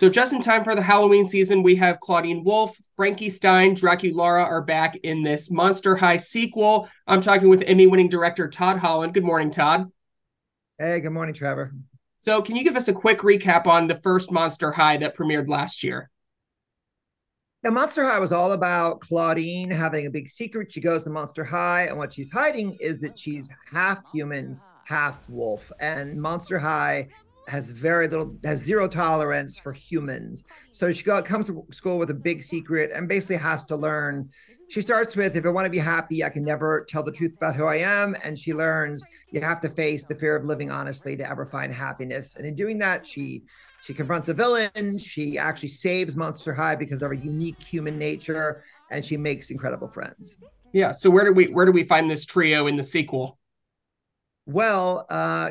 So, just in time for the Halloween season, we have Clawdeen Wolf, Frankie Stein, Draculaura are back in this Monster High sequel. I'm talking with Emmy winning director Todd Holland. Good morning, Todd. Hey, good morning, Trevor. So, can you give us a quick recap on the first Monster High that premiered last year? Now, Monster High was all about Clawdeen having a big secret. She goes to Monster High, and what she's hiding is that she's half human, half wolf. And Monster High has very little has zero tolerance for humans. So she comes to school with a big secret and basically has to learn. She starts with if i want to be happy i can never tell the truth about who i am. And she learns you have to face the fear of living honestly to ever find happiness. And in doing that she she confronts a villain. She actually saves monster high because of her unique human nature and she makes incredible friends. Yeah so where do we where do we find this trio in the sequel well,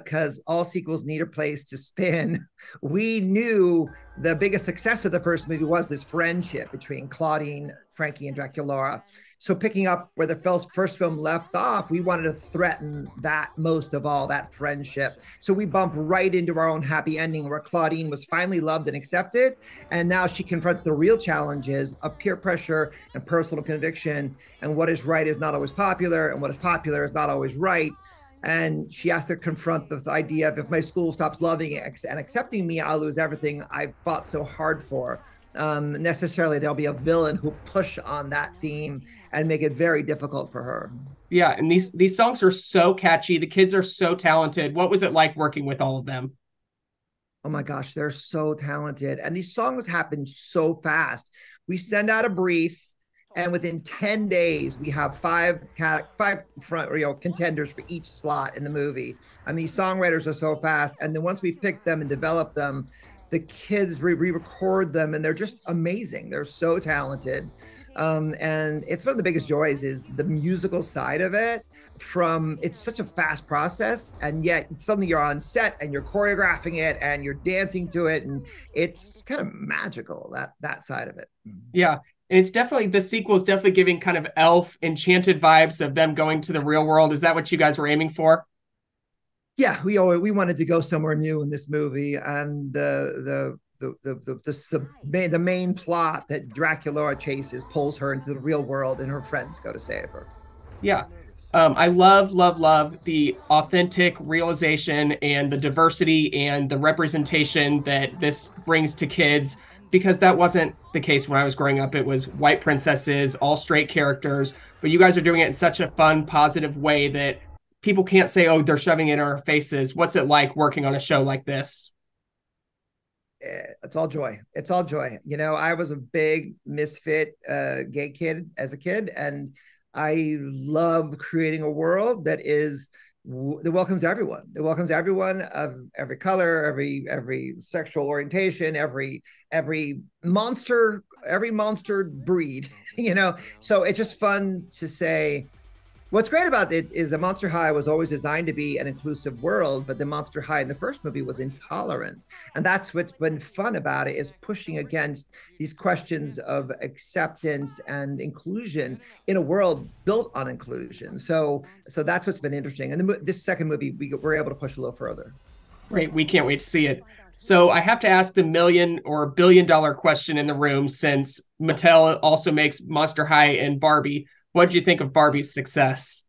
because uh, all sequels need a place to spin. We knew the biggest success of the first movie was this friendship between Clawdeen, Frankie, and Draculaura. So, picking up where the first film left off, we wanted to threaten that most of all, that friendship. So, we bump right into our own happy ending where Clawdeen was finally loved and accepted. And now she confronts the real challenges of peer pressure and personal conviction. And what is right is not always popular, and what is popular is not always right and she has to confront the idea of if my school stops loving it and accepting me, I'll lose everything I've fought so hard for. Um, necessarily, there'll be a villain who push on that theme and make it very difficult for her. Yeah, and these these songs are so catchy. The kids are so talented. What was it like working with all of them? Oh my gosh, they're so talented, and these songs happen so fast. We send out a brief and within 10 days we have five five front you know contenders for each slot in the movie. I mean, songwriters are so fast and then once we pick them and develop them the kids re-record them and they're just amazing. They're so talented. Um, and it's one of the biggest joys is the musical side of it from it's such a fast process and yet suddenly you're on set and you're choreographing it and you're dancing to it and it's kind of magical that that side of it. Yeah and it's definitely the sequel is definitely giving kind of elf enchanted vibes of them going to the real world. Is that what you guys were aiming for? Yeah, we always, we wanted to go somewhere new in this movie, and the the the the the, the, the, the main plot that Dracula chases pulls her into the real world, and her friends go to save her. Yeah, um, I love, love, love the authentic realization and the diversity and the representation that this brings to kids because that wasn't the case when I was growing up. It was white princesses, all straight characters, but you guys are doing it in such a fun, positive way that people can't say, oh, they're shoving it in our faces. What's it like working on a show like this? Eh, it's all joy. It's all joy. You know, I was a big misfit uh, gay kid as a kid, and I love creating a world that is that welcomes everyone. It welcomes everyone of every color, every every sexual orientation, every every monster, every monster breed. You know, so it's just fun to say What's great about it is that Monster High was always designed to be an inclusive world, but the Monster High in the first movie was intolerant. And that's what's been fun about it is pushing against these questions of acceptance and inclusion in a world built on inclusion. So so that's what's been interesting. And the, this second movie, we were able to push a little further. Great. We can't wait to see it. So I have to ask the million or billion dollar question in the room since Mattel also makes Monster High and Barbie what do you think of Barbie's success?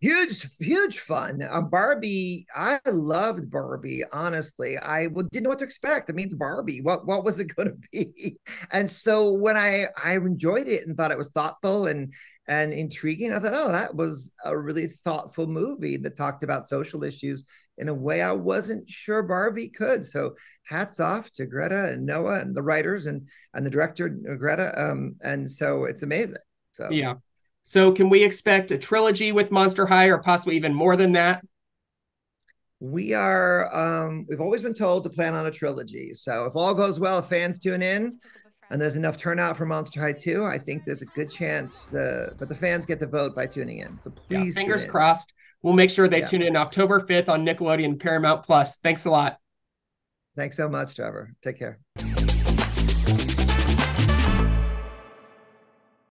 Huge, huge fun. Uh, Barbie, I loved Barbie. Honestly, I didn't know what to expect. It means Barbie. What what was it going to be? And so when I I enjoyed it and thought it was thoughtful and and intriguing, I thought, oh, that was a really thoughtful movie that talked about social issues in a way I wasn't sure Barbie could. So hats off to Greta and Noah and the writers and and the director Greta. Um, and so it's amazing. So yeah. So can we expect a trilogy with Monster High or possibly even more than that? We are um we've always been told to plan on a trilogy. So if all goes well, if fans tune in and there's enough turnout for Monster High 2, I think there's a good chance the but the fans get the vote by tuning in. So please yeah, fingers crossed. We'll make sure they yeah. tune in October 5th on Nickelodeon Paramount Plus. Thanks a lot. Thanks so much, Trevor. Take care.